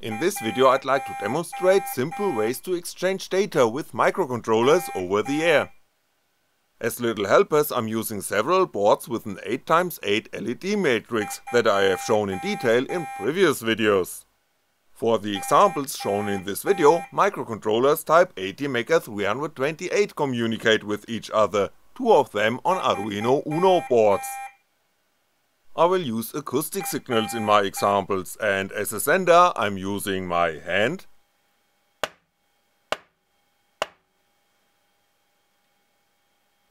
In this video I'd like to demonstrate simple ways to exchange data with microcontrollers over the air. As little helpers I'm using several boards with an 8x8 LED matrix that I have shown in detail in previous videos. For the examples shown in this video, microcontrollers type ATmega328 communicate with each other, two of them on Arduino Uno boards. I will use acoustic signals in my examples and as a sender I'm using my hand,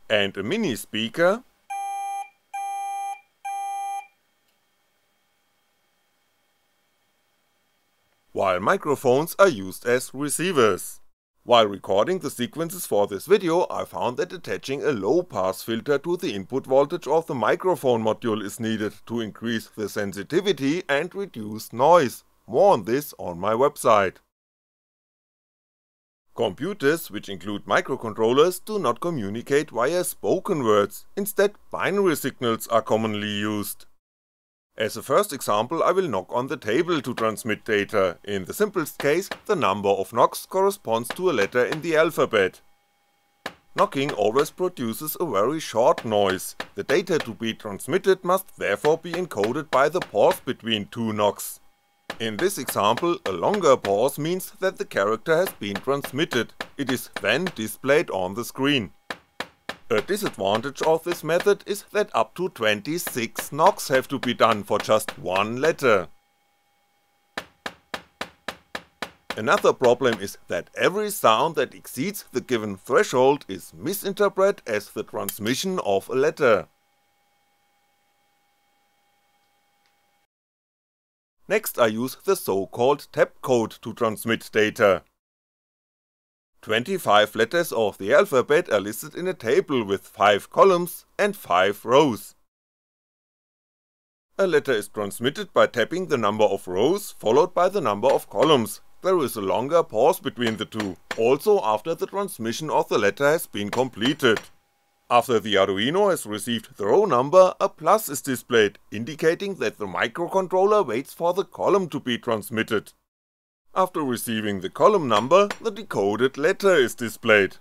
and a mini speaker, while microphones are used as receivers. While recording the sequences for this video, I found that attaching a low pass filter to the input voltage of the microphone module is needed to increase the sensitivity and reduce noise, more on this on my website. Computers, which include microcontrollers, do not communicate via spoken words, instead binary signals are commonly used. As a first example I will knock on the table to transmit data, in the simplest case the number of knocks corresponds to a letter in the alphabet. Knocking always produces a very short noise, the data to be transmitted must therefore be encoded by the pause between two knocks. In this example, a longer pause means that the character has been transmitted, it is then displayed on the screen. A disadvantage of this method is that up to 26 knocks have to be done for just one letter. Another problem is that every sound that exceeds the given threshold is misinterpreted as the transmission of a letter. Next I use the so called tap code to transmit data. 25 letters of the alphabet are listed in a table with 5 columns and 5 rows. A letter is transmitted by tapping the number of rows followed by the number of columns, there is a longer pause between the two, also after the transmission of the letter has been completed. After the Arduino has received the row number, a plus is displayed, indicating that the microcontroller waits for the column to be transmitted. After receiving the column number, the decoded letter is displayed.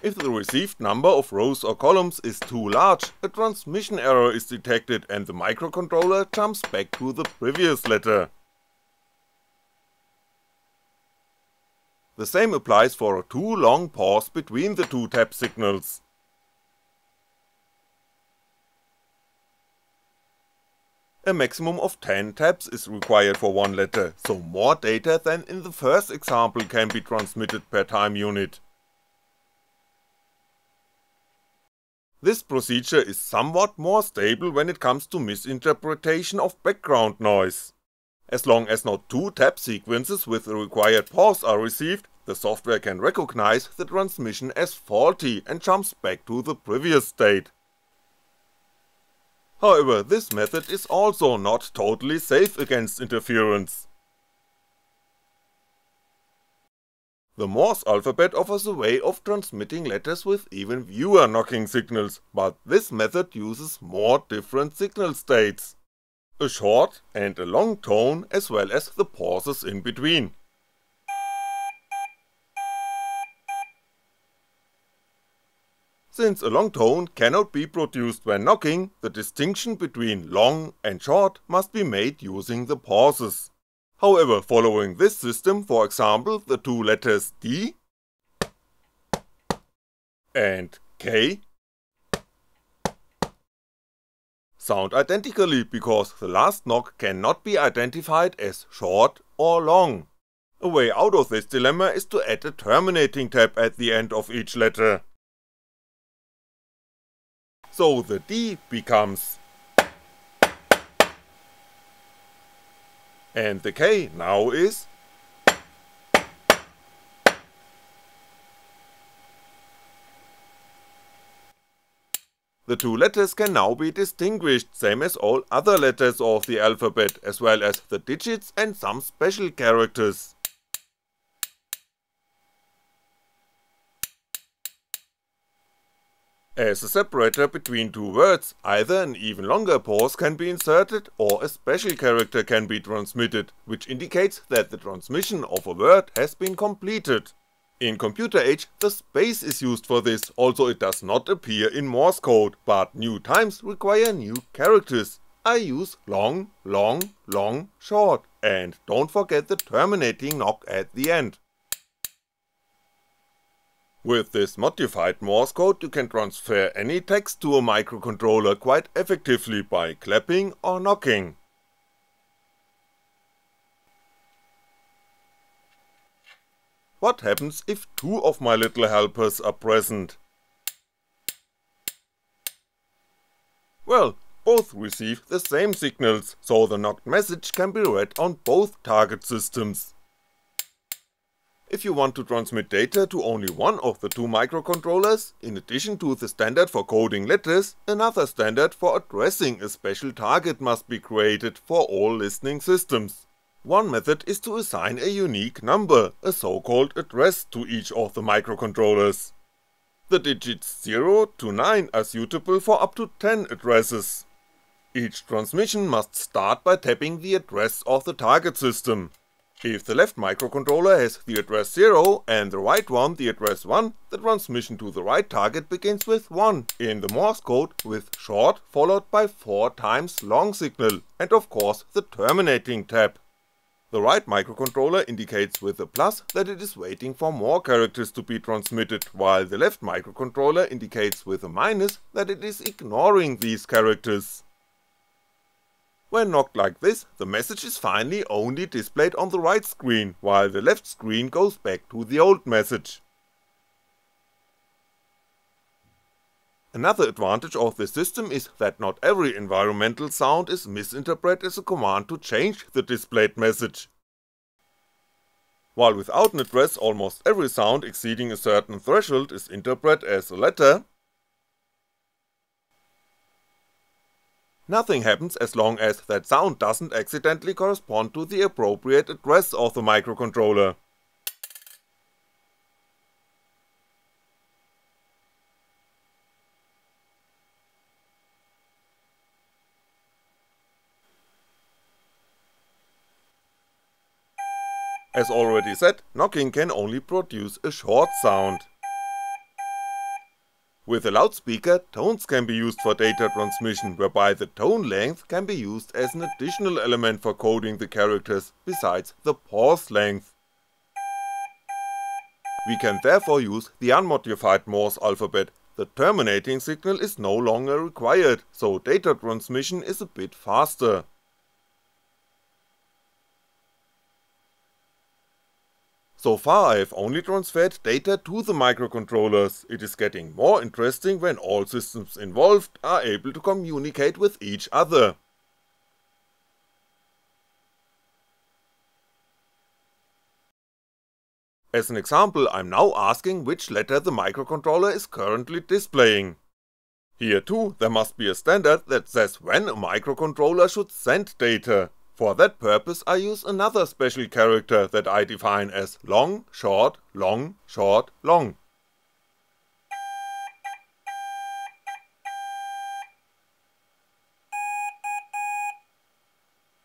If the received number of rows or columns is too large, a transmission error is detected and the microcontroller jumps back to the previous letter. The same applies for a too long pause between the two tap signals. A maximum of 10 taps is required for one letter, so more data than in the first example can be transmitted per time unit. This procedure is somewhat more stable when it comes to misinterpretation of background noise. As long as not two tap sequences with the required pause are received, the software can recognize the transmission as faulty and jumps back to the previous state. However, this method is also not totally safe against interference. The Morse alphabet offers a way of transmitting letters with even fewer knocking signals, but this method uses more different signal states. A short and a long tone as well as the pauses in between. Since a long tone cannot be produced when knocking, the distinction between long and short must be made using the pauses. However, following this system, for example the two letters D and K sound identically because the last knock cannot be identified as short or long. A way out of this dilemma is to add a terminating tap at the end of each letter so the D becomes and the K now is The two letters can now be distinguished same as all other letters of the alphabet as well as the digits and some special characters. As a separator between two words, either an even longer pause can be inserted or a special character can be transmitted, which indicates that the transmission of a word has been completed. In computer age, the space is used for this, also it does not appear in Morse code, but new times require new characters. I use long, long, long, short, and don't forget the terminating knock at the end. With this modified Morse code you can transfer any text to a microcontroller quite effectively by clapping or knocking. What happens if two of my little helpers are present? Well, both receive the same signals, so the knocked message can be read on both target systems. If you want to transmit data to only one of the two microcontrollers, in addition to the standard for coding letters, another standard for addressing a special target must be created for all listening systems. One method is to assign a unique number, a so-called address to each of the microcontrollers. The digits 0 to 9 are suitable for up to 10 addresses. Each transmission must start by tapping the address of the target system, if the left microcontroller has the address 0 and the right one the address 1, the transmission to the right target begins with 1 in the Morse code with short followed by 4 times long signal and of course the terminating tap. The right microcontroller indicates with a plus that it is waiting for more characters to be transmitted, while the left microcontroller indicates with a minus that it is ignoring these characters. When knocked like this, the message is finally only displayed on the right screen, while the left screen goes back to the old message. Another advantage of this system is that not every environmental sound is misinterpreted as a command to change the displayed message. While without an address almost every sound exceeding a certain threshold is interpreted as a letter, Nothing happens as long as that sound doesn't accidentally correspond to the appropriate address of the microcontroller. As already said, knocking can only produce a short sound. With a loudspeaker, tones can be used for data transmission, whereby the tone length can be used as an additional element for coding the characters, besides the pause length. We can therefore use the unmodified Morse alphabet, the terminating signal is no longer required, so data transmission is a bit faster. So far I have only transferred data to the microcontrollers, it is getting more interesting when all systems involved are able to communicate with each other. As an example I'm now asking which letter the microcontroller is currently displaying. Here too there must be a standard that says when a microcontroller should send data, for that purpose I use another special character that I define as long, short, long, short, long.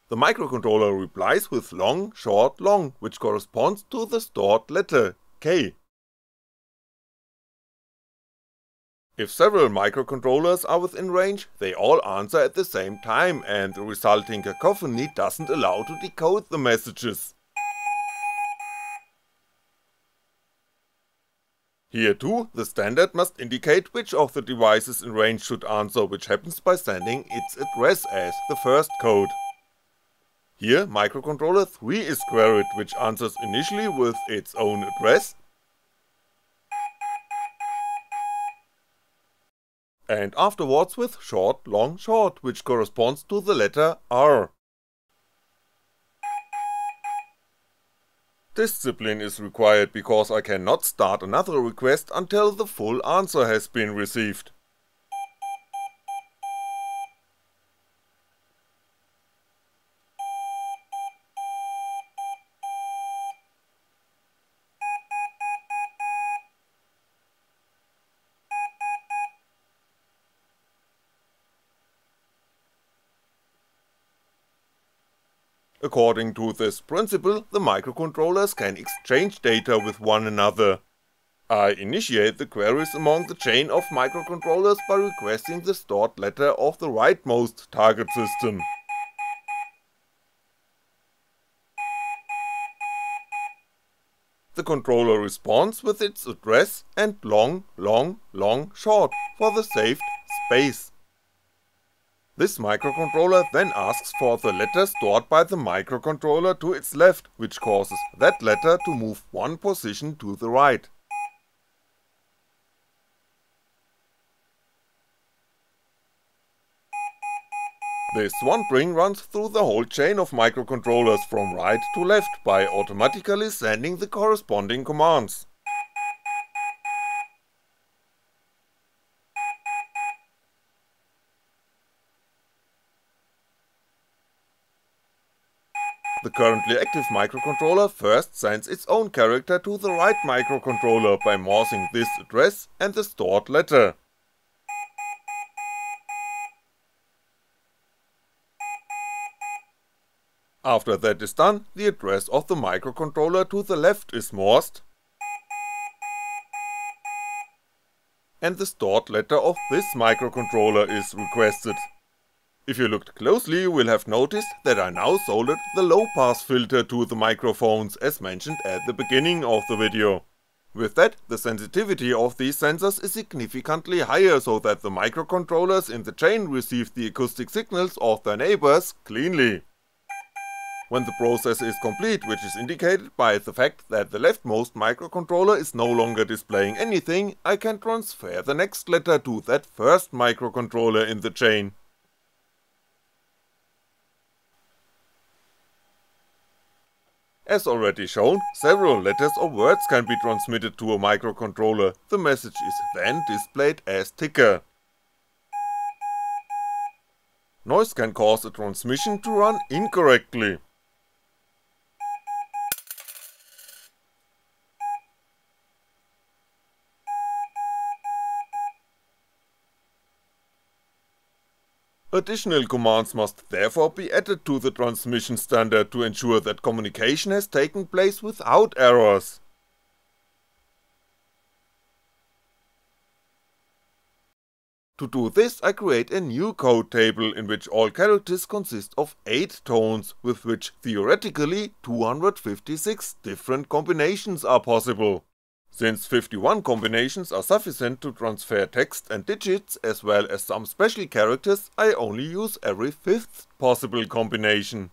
The microcontroller replies with long, short, long, which corresponds to the stored letter, K. If several microcontrollers are within range, they all answer at the same time and the resulting cacophony doesn't allow to decode the messages. Here too, the standard must indicate which of the devices in range should answer, which happens by sending its address as the first code. Here microcontroller 3 is queried, which answers initially with its own address, and afterwards with short long short, which corresponds to the letter R. Discipline is required because I cannot start another request until the full answer has been received. According to this principle, the microcontrollers can exchange data with one another. I initiate the queries among the chain of microcontrollers by requesting the stored letter of the rightmost target system. The controller responds with its address and long, long, long short for the saved space. This microcontroller then asks for the letter stored by the microcontroller to its left, which causes that letter to move one position to the right. This OneBring runs through the whole chain of microcontrollers from right to left by automatically sending the corresponding commands. The currently active microcontroller first sends its own character to the right microcontroller by morsing this address and the stored letter. After that is done, the address of the microcontroller to the left is morsed, and the stored letter of this microcontroller is requested. If you looked closely you will have noticed that I now soldered the low pass filter to the microphones as mentioned at the beginning of the video. With that, the sensitivity of these sensors is significantly higher so that the microcontrollers in the chain receive the acoustic signals of their neighbors cleanly. When the process is complete, which is indicated by the fact that the leftmost microcontroller is no longer displaying anything, I can transfer the next letter to that first microcontroller in the chain. As already shown, several letters or words can be transmitted to a microcontroller, the message is then displayed as ticker. Noise can cause a transmission to run incorrectly. Additional commands must therefore be added to the transmission standard to ensure that communication has taken place without errors. To do this I create a new code table in which all characters consist of 8 tones, with which theoretically 256 different combinations are possible. Since 51 combinations are sufficient to transfer text and digits as well as some special characters, I only use every 5th possible combination.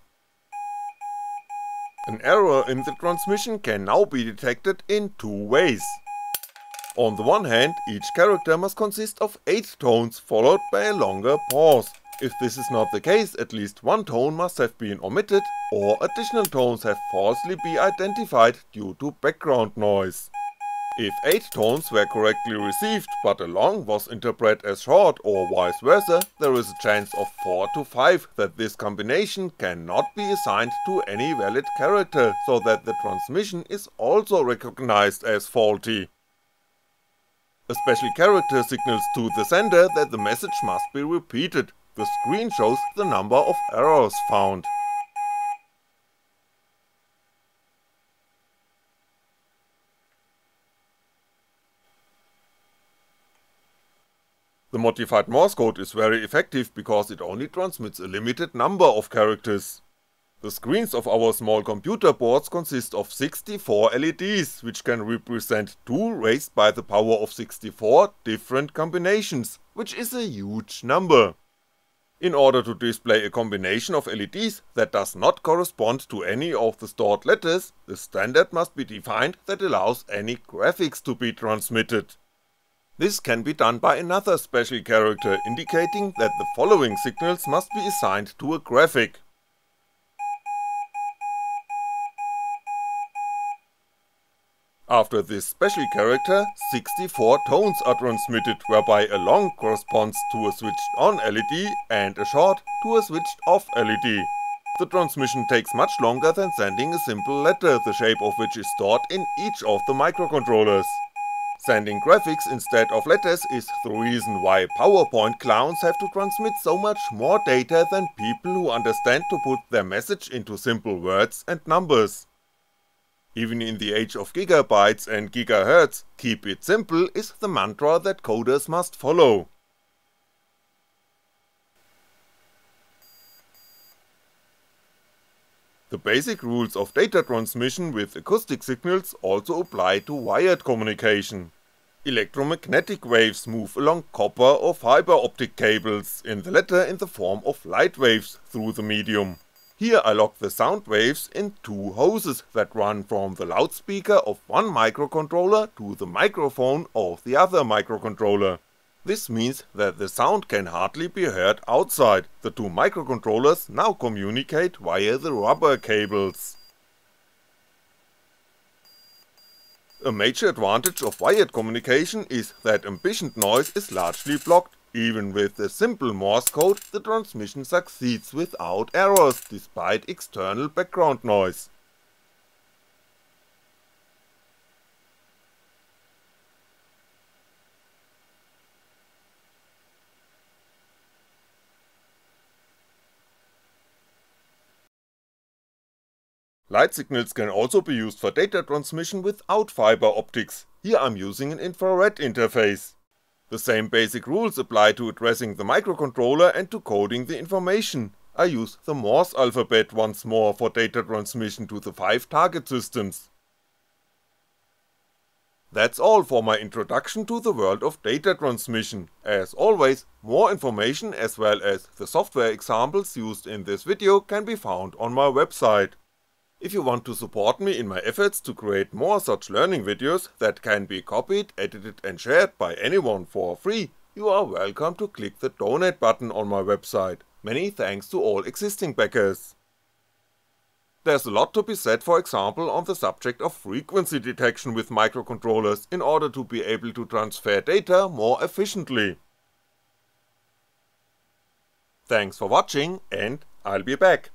An error in the transmission can now be detected in two ways. On the one hand, each character must consist of 8 tones followed by a longer pause. If this is not the case, at least one tone must have been omitted, or additional tones have falsely been identified due to background noise. If 8 tones were correctly received but a long was interpreted as short or vice versa, there is a chance of 4 to 5 that this combination cannot be assigned to any valid character, so that the transmission is also recognized as faulty. A special character signals to the sender that the message must be repeated, the screen shows the number of errors found. The modified Morse code is very effective because it only transmits a limited number of characters. The screens of our small computer boards consist of 64 LEDs, which can represent 2 raised by the power of 64 different combinations, which is a huge number. In order to display a combination of LEDs that does not correspond to any of the stored letters, the standard must be defined that allows any graphics to be transmitted. This can be done by another special character indicating that the following signals must be assigned to a graphic. After this special character, 64 tones are transmitted whereby a long corresponds to a switched on LED and a short to a switched off LED. The transmission takes much longer than sending a simple letter, the shape of which is stored in each of the microcontrollers. Sending graphics instead of letters is the reason why PowerPoint clowns have to transmit so much more data than people who understand to put their message into simple words and numbers. Even in the age of gigabytes and gigahertz, keep it simple is the mantra that coders must follow. The basic rules of data transmission with acoustic signals also apply to wired communication. Electromagnetic waves move along copper or fiber optic cables, in the latter in the form of light waves through the medium. Here I lock the sound waves in two hoses that run from the loudspeaker of one microcontroller to the microphone of the other microcontroller. This means that the sound can hardly be heard outside, the two microcontrollers now communicate via the rubber cables. A major advantage of wired communication is that ambient noise is largely blocked, even with the simple Morse code the transmission succeeds without errors despite external background noise. Light signals can also be used for data transmission without fiber optics, here I'm using an infrared interface. The same basic rules apply to addressing the microcontroller and to coding the information, I use the Morse alphabet once more for data transmission to the 5 target systems. That's all for my introduction to the world of data transmission, as always, more information as well as the software examples used in this video can be found on my website. If you want to support me in my efforts to create more such learning videos that can be copied, edited and shared by anyone for free, you are welcome to click the donate button on my website, many thanks to all existing backers. There's a lot to be said for example on the subject of frequency detection with microcontrollers in order to be able to transfer data more efficiently. Thanks for watching and I'll be back.